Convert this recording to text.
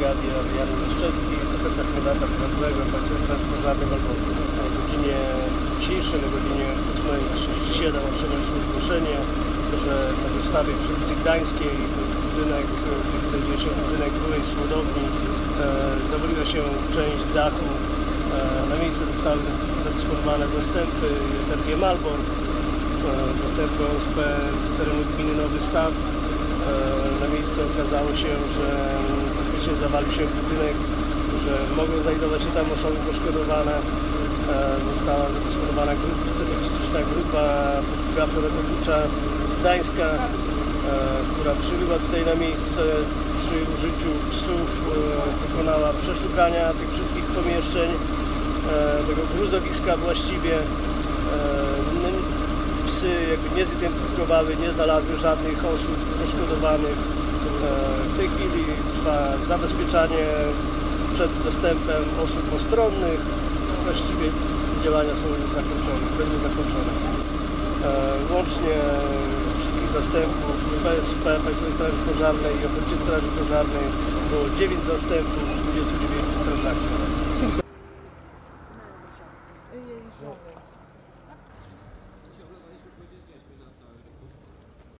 brygadier Jan Leszczewski, zastępca komendanta powiatowego Państwowej Straży Pożarnej w. O godzinie dzisiejszej, na godzinie 8.37 otrzymaliśmy zgłoszenie, że na wystawie przy ulicy Gdańskiej, budynek, gdzie znajduje się budynek byłej składowni, e, zawaliła się część dachu. E, na miejsce zostały zadysponowane zastępy TRG Malbork, e, zastępy OSP z terenu gminy Nowy Staw. E, Na miejscu okazało się, że zawalił się budynek, że mogą znajdować się tam osoby poszkodowane. E, Została zadysponowana grupa, specjalistyczna grupa poszukiwawczo-ratownicza z Gdańska, e, która przybyła tutaj na miejsce przy użyciu psów, e, wykonała przeszukania tych wszystkich pomieszczeń, tego gruzowiska właściwie. Psy jakby nie zidentyfikowały, nie znalazły żadnych osób poszkodowanych. W tej chwili trwa zabezpieczanie przed dostępem osób postronnych. Właściwie działania są zakończone, będą zakończone. E, łącznie wszystkich zastępów PSP, Państwowej Straży Pożarnej i Ochotniczej Straży Pożarnej było 9 zastępów, 29 strażaków.